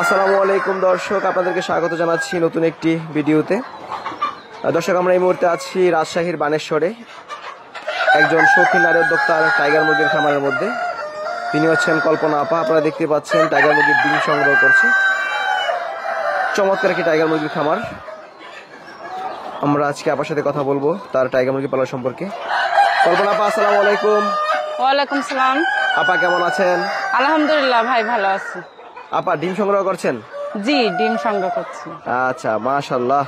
আসসালামু আলাইকুম দর্শক। আপনাদেরকে স্বাগত জানাচ্ছি নতুন একটি ভিডিওতে। দর্শক আমরা এই মুহূর্তে আছি রাজশাহীর বানেশ্বরে। একজন শৌখিন নারী উদ্যোক্তা টাইগার মুরগির খামারের মধ্যে। তিনি হচ্ছেন কল্পনা আপা। আপনারা দেখতে পাচ্ছেন টাইগার মুরগির ডিম সংগ্রহ করছে। চমৎকার একটি টাইগার মুরগির খামার। আমরা আজকে আপার সাথে কথা বলব তার টাইগার মুরগি পালন সম্পর্কে। কল্পনা আপা আসসালামু আলাইকুম। ওয়ালাইকুম সালাম। আপা কেমন আছেন? আলহামদুলিল্লাহ ভাই ভালো আছি। আপা ডিম সংগ্রহ করছেন? জি ডিম সংগ্রহ করছি। আচ্ছা মাশাল্লাহ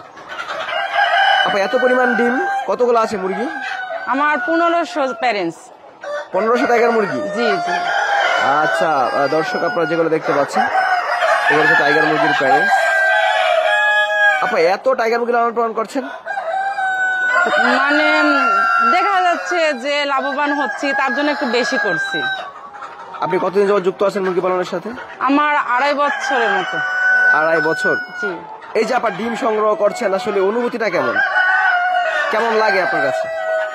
আপা এত পরিমাণ ডিম কতগুলো আছে মুরগি? আমার পনেরোশো প্যারেন্টস পনেরোশো টাকার মুরগি? জি জি। আচ্ছা দর্শক আপনারা যেগুলো দেখতে পাচ্ছেন এগুলো হচ্ছে টাইগার মুরগির প্যারেন্টস আপা এত টাইগার মুরগি লালন পালন করছেন? মানে দেখা যাচ্ছে যে লাভবান হচ্ছি তার জন্য একটু বেশি করছি। আপনি কতদিন যাবত যুক্ত আছেন মুরগি পালনের সাথে? আমার আড়াই বছরের মতো। আড়াই বছর? জি। এই যে আপনার ডিম সংগ্রহ করছেন আসলে অনুভূতিটা কেমন? কেমন লাগে আপনার কাছে?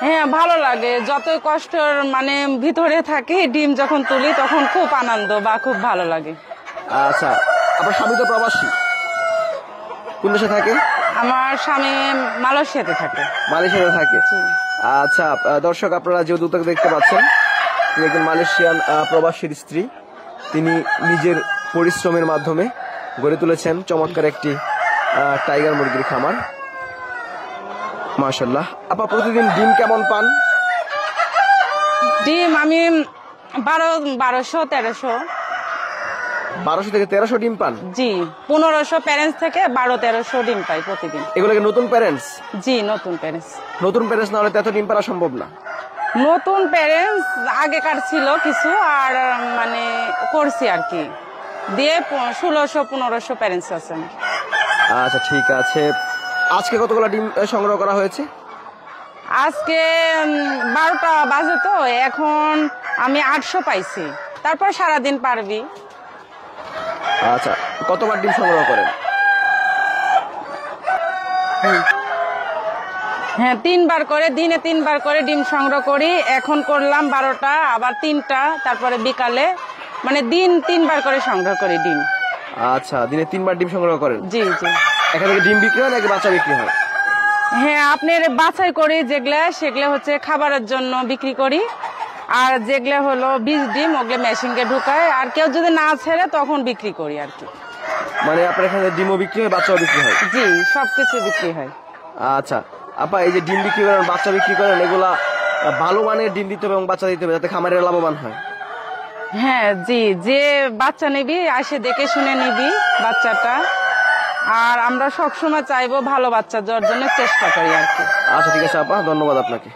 হ্যাঁ ভালো লাগে। যতই কষ্টর মানে ভিতরে থাকে ডিম যখন তুলি তখন খুব আনন্দ বা খুব ভালো লাগে। আচ্ছা আপনার স্বামী তো প্রবাসী। কোন দেশে থাকে? আমার স্বামী মালয়েশিয়াতে থাকে। মালয়েশিয়াতে থাকে। আচ্ছা দর্শক আপনারা যে উদ্যোগ দেখতে পাচ্ছেন তিনি একজন মালয়েশিয়ান প্রবাসীর স্ত্রী। তিনি নিজের পরিশ্রমের মাধ্যমে গড়ে তুলেছেন চমৎকার একটি টাইগার মুরগির খামার। মাশাল্লাহ আপা প্রতিদিন ডিম কেমন পান? ডিম আমি বারো বারোশো তেরোশো। বারোশো থেকে তেরোশো ডিম পান? জি পনেরোশো প্যারেন্টস থেকে বারো তেরোশো ডিম পাই প্রতিদিন। এগুলো কি নতুন প্যারেন্টস জি নতুন প্যারেন্টস নতুন প্যারেন্টস না হলে তো এত ডিম পারা সম্ভব না। নতুন প্যারেন্টস আগেকার ছিল কিছু আর মানে করছি আর কি। দিয়ে ষোলোশো পনেরোশো প্যারেন্টস আছে আমার। আচ্ছা ঠিক আছে। আজকে কতগুলো ডিম সংগ্রহ করা হয়েছে? আজকে বারোটা বাজে তো এখন আমি আটশো পাইছি। তারপর সারাদিন পারবি। আচ্ছা কতবার ডিম সংগ্রহ করেন? হ্যাঁ তিনবার করে দিনে তিনবার করে ডিম সংগ্রহ করি। এখন করলাম বারোটা আবার তিনটা তারপরে বিকালে। মানে দিন তিনবার করে সংগ্রহ করি ডিম। আচ্ছা দিনে তিনবার ডিম সংগ্রহ করেন? জি জি। এখান থেকে ডিম বিক্রি হয় নাকি বাচ্চা বিক্রি হয়? হ্যাঁ আপনার বাছাই করি যেগুলা সেগুলা হচ্ছে খাবারের জন্য বিক্রি করি। আর যেগুলা হলো বীজ ডিম ওগুলো মেশিনকে ঢুকায়। আর কেউ যদি না ছেড়ে তখন বিক্রি করি আর কি। মানে আপনার এখানে ডিমও বিক্রি হয় বাচ্চাও বিক্রি হয়? জি সবকিছু বিক্রি হয়। আচ্ছা আপা এই যে ডিম বিক্রি করেন বাচ্চা বিক্রি করেন এগুলা ভালো মানের ডিম দিতে হবে এবং বাচ্চা দিতে হবে যাতে খামারের লাভবান হয়। হ্যাঁ জি যে বাচ্চা নিবি আসে দেখে শুনে নিবি বাচ্চাটা। আর আমরা সবসময় চাইব ভালো বাচ্চা দেওয়ার জন্য চেষ্টা করি আর কি। আচ্ছা ঠিক আছে আপা ধন্যবাদ আপনাকে।